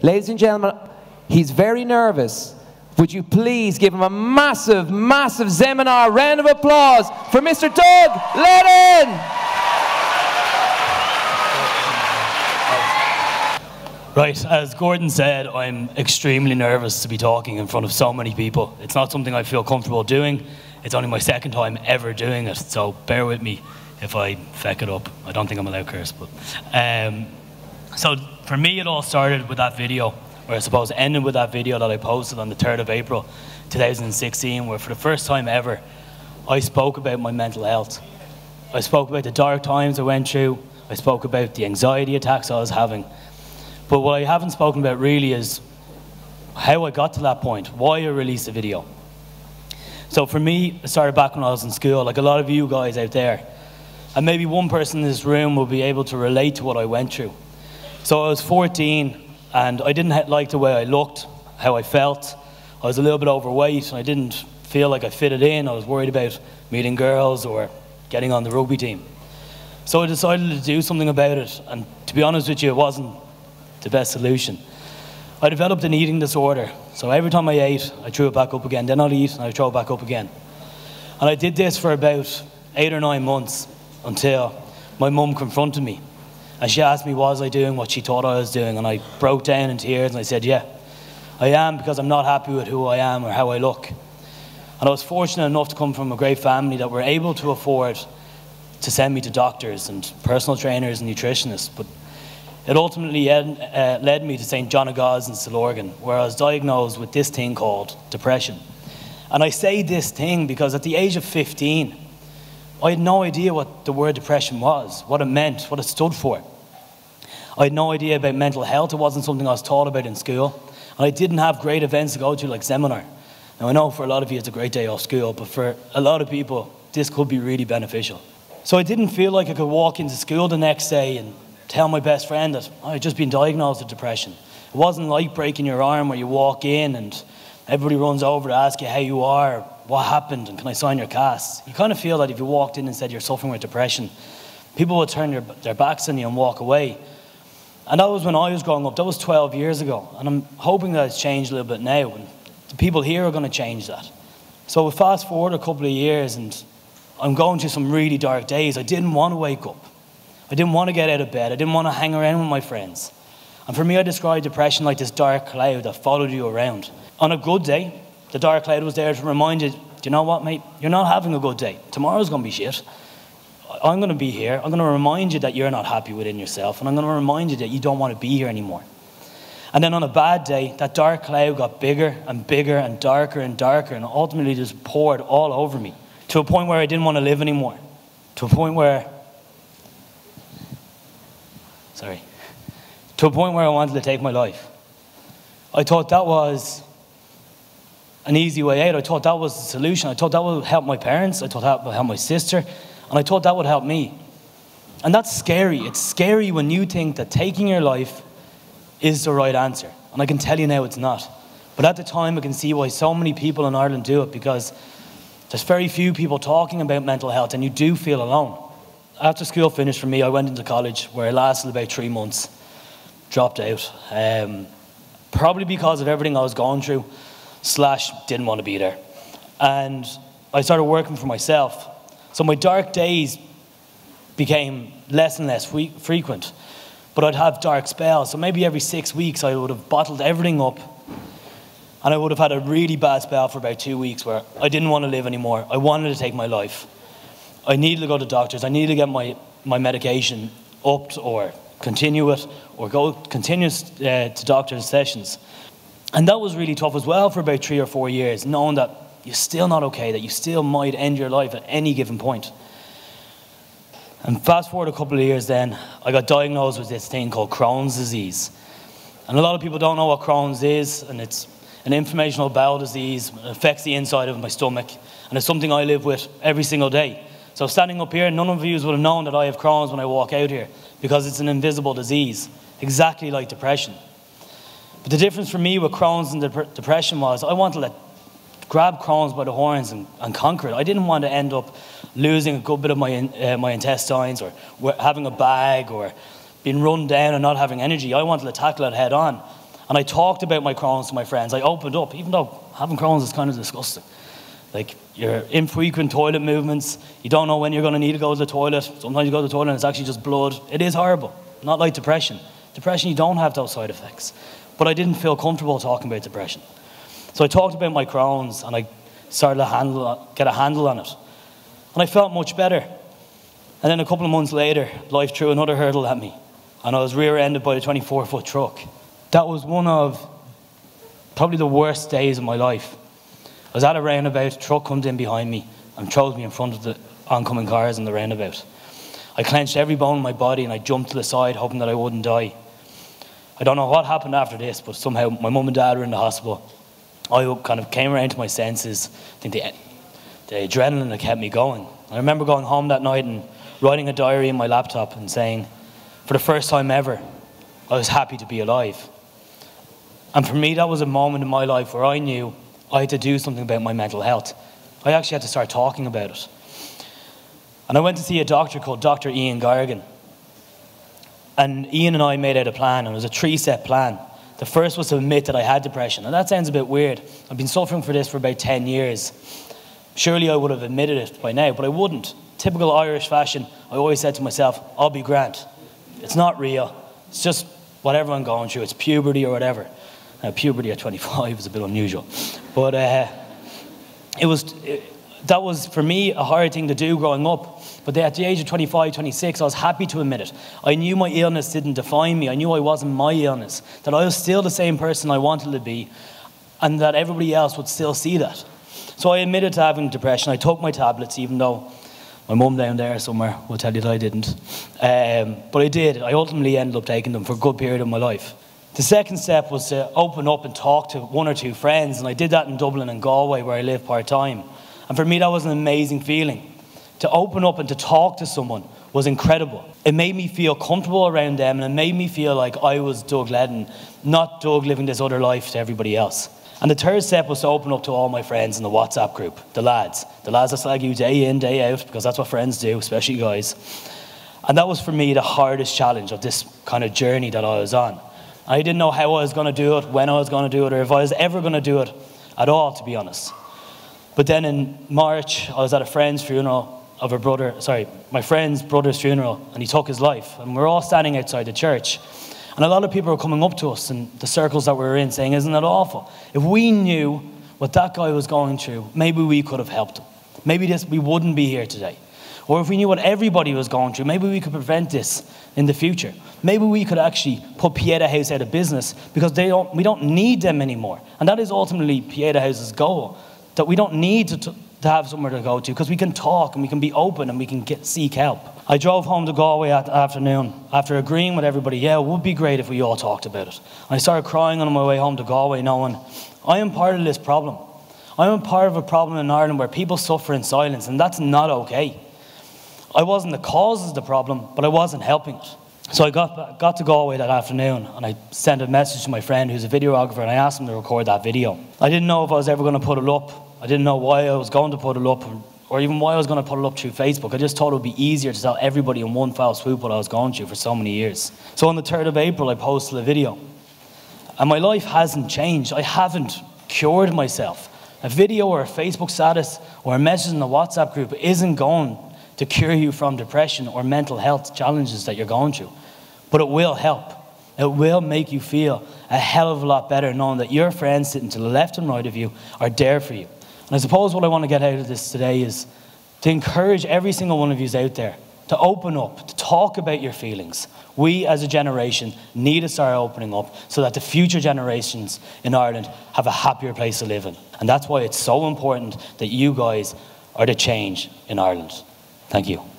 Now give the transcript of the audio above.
Ladies and gentlemen, he's very nervous. Would you please give him a massive, massive Zeminar round of applause for Mr. Doug Leddin? Right, as Gordon said, I'm extremely nervous to be talking in front of so many people. It's not something I feel comfortable doing. It's only my second time ever doing it, so bear with me if I feck it up. I don't think I'm allowed to curse, but. Um, so for me, it all started with that video, or I suppose ended with that video that I posted on the 3rd of April 2016, where for the first time ever, I spoke about my mental health. I spoke about the dark times I went through. I spoke about the anxiety attacks I was having. But what I haven't spoken about really is how I got to that point, why I released the video. So for me, it started back when I was in school, like a lot of you guys out there. And maybe one person in this room will be able to relate to what I went through. So I was 14 and I didn't like the way I looked, how I felt. I was a little bit overweight and I didn't feel like I fitted in. I was worried about meeting girls or getting on the rugby team. So I decided to do something about it. And to be honest with you, it wasn't the best solution. I developed an eating disorder. So every time I ate, I threw it back up again. Then I'd eat and I'd throw it back up again. And I did this for about eight or nine months until my mum confronted me. And she asked me, was I doing, what she thought I was doing. And I broke down in tears and I said, yeah, I am because I'm not happy with who I am or how I look. And I was fortunate enough to come from a great family that were able to afford to send me to doctors and personal trainers and nutritionists. But it ultimately ed, uh, led me to St. John of God's in Stillorgan, where I was diagnosed with this thing called depression. And I say this thing because at the age of 15, I had no idea what the word depression was, what it meant, what it stood for. I had no idea about mental health. It wasn't something I was taught about in school. And I didn't have great events to go to, like Zeminar. Now, I know for a lot of you it's a great day off school, but for a lot of people, this could be really beneficial. So I didn't feel like I could walk into school the next day and tell my best friend that I had just been diagnosed with depression. It wasn't like breaking your arm where you walk in and everybody runs over to ask you how you are, what happened, and can I sign your cast. You kind of feel that if you walked in and said you're suffering with depression, people would turn their, their backs on you and walk away. And that was when I was growing up. That was 12 years ago. And I'm hoping that it's changed a little bit now. And the people here are going to change that. So we fast forward a couple of years and I'm going through some really dark days. I didn't want to wake up. I didn't want to get out of bed. I didn't want to hang around with my friends. And for me, I describe depression like this dark cloud that followed you around. On a good day, the dark cloud was there to remind you, do you know what, mate? You're not having a good day. Tomorrow's going to be shit. I'm going to be here. I'm going to remind you that you're not happy within yourself. And I'm going to remind you that you don't want to be here anymore. And then on a bad day, that dark cloud got bigger and bigger and darker and darker and ultimately just poured all over me to a point where I didn't want to live anymore. To a point where sorry, to a point where I wanted to take my life. I thought that was an easy way out. I thought that was the solution. I thought that would help my parents. I thought that would help my sister. And I thought that would help me. And that's scary. It's scary when you think that taking your life is the right answer. And I can tell you now it's not. But at the time, I can see why so many people in Ireland do it because there's very few people talking about mental health, and you do feel alone after school finished for me, I went into college where I lasted about three months, dropped out. Um, probably because of everything I was going through, slash didn't want to be there. And I started working for myself. So my dark days became less and less frequent. But I'd have dark spells. So maybe every six weeks I would have bottled everything up. And I would have had a really bad spell for about two weeks where I didn't want to live anymore. I wanted to take my life. I needed to go to doctors. I needed to get my, my medication upped or continue it or go continue uh, to doctor's sessions. And that was really tough as well for about three or four years, knowing that you're still not okay, that you still might end your life at any given point. And fast forward a couple of years then, I got diagnosed with this thing called Crohn's disease. And a lot of people don't know what Crohn's is, and it's an inflammational bowel disease. It affects the inside of my stomach, and it's something I live with every single day. So standing up here, none of you would have known that I have Crohn's when I walk out here because it's an invisible disease, exactly like depression. But the difference for me with Crohn's and dep depression was I wanted to grab Crohn's by the horns and, and, conquer it. I didn't want to end up losing a good bit of my, uh, my intestines or having a bag or being run down and not having energy. I wanted to tackle it head on. And I talked about my Crohn's to my friends. I opened up, even though having Crohn's is kind of disgusting. Like your infrequent toilet movements, you don't know when you're going to need to go to the toilet. Sometimes you go to the toilet and it's actually just blood. It is horrible. Not like depression. Depression, you don't have those side effects. But I didn't feel comfortable talking about depression. So I talked about my Crohn's and I started to handle, get a handle on it. And I felt much better. And then a couple of months later, life threw another hurdle at me. And I was rear ended by a 24 foot truck. That was one of probably the worst days of my life. I was at a roundabout, a truck comes in behind me and throws me in front of the oncoming cars in the roundabout. I clenched every bone in my body and I jumped to the side, hoping that I wouldn't die. I don't know what happened after this, but somehow my mum and dad were in the hospital. I kind of came around to my senses. I think the, the adrenaline that kept me going. I remember going home that night and writing a diary in my laptop and saying, for the first time ever, I was happy to be alive. And for me, that was a moment in my life where I knew I had to do something about my mental health. I actually had to start talking about it. And I went to see a doctor called Dr. Ian Gargan. And Ian and I made out a plan, and it was a three step plan. The first was to admit that I had depression. And that sounds a bit weird. I've been suffering for this for about 10 years. Surely I would have admitted it by now, but I wouldn't. Typical Irish fashion, I always said to myself, I'll be grand. It's not real. It's just whatever I'm going through. It's puberty or whatever. Now, puberty at 25 is a bit unusual. But uh, it was, it, that was, for me, a hard thing to do growing up. But at the age of 25, 26, I was happy to admit it. I knew my illness didn't define me. I knew I wasn't my illness. That I was still the same person I wanted to be. And that everybody else would still see that. So I admitted to having depression. I took my tablets, even though my mum down there somewhere will tell you that I didn't. Um, but I did. I ultimately ended up taking them for a good period of my life. The second step was to open up and talk to one or two friends, and I did that in Dublin and Galway, where I live part time. And for me, that was an amazing feeling. To open up and to talk to someone was incredible. It made me feel comfortable around them, and it made me feel like I was Doug Leddin, not Doug living this other life to everybody else. And the third step was to open up to all my friends in the WhatsApp group, the lads. The lads that slag you day in, day out, because that's what friends do, especially guys. And that was for me the hardest challenge of this kind of journey that I was on. I didn't know how I was going to do it, when I was going to do it, or if I was ever going to do it at all, to be honest. But then in March, I was at a friend's funeral of a brother, sorry, my friend's brother's funeral, and he took his life. And we're all standing outside the church. And a lot of people were coming up to us in the circles that we were in saying, Isn't that awful? If we knew what that guy was going through, maybe we could have helped him. Maybe this, we wouldn't be here today. Or if we knew what everybody was going through, maybe we could prevent this in the future. Maybe we could actually put Pieta House out of business because they don't, we don't need them anymore. And that is ultimately Pieta House's goal, that we don't need to, to have somewhere to go to because we can talk and we can be open and we can get, seek help. I drove home to Galway at the afternoon after agreeing with everybody, yeah, it would be great if we all talked about it. I started crying on my way home to Galway knowing I am part of this problem. I am part of a problem in Ireland where people suffer in silence and that's not okay. I wasn't the cause of the problem, but I wasn't helping it. So I got, got to Galway that afternoon and I sent a message to my friend who's a videographer and I asked him to record that video. I didn't know if I was ever going to put it up. I didn't know why I was going to put it up or even why I was going to put it up through Facebook. I just thought it would be easier to tell everybody in one fell swoop what I was going through for so many years. So on the 3rd of April, I posted a video. And my life hasn't changed. I haven't cured myself. A video or a Facebook status or a message in the WhatsApp group isn't going to cure you from depression or mental health challenges that you're going through. But it will help. It will make you feel a hell of a lot better knowing that your friends sitting to the left and right of you are there for you. And I suppose what I want to get out of this today is to encourage every single one of you out there to open up, to talk about your feelings. We as a generation need to start opening up so that the future generations in Ireland have a happier place to live in. And that's why it's so important that you guys are the change in Ireland. Thank you.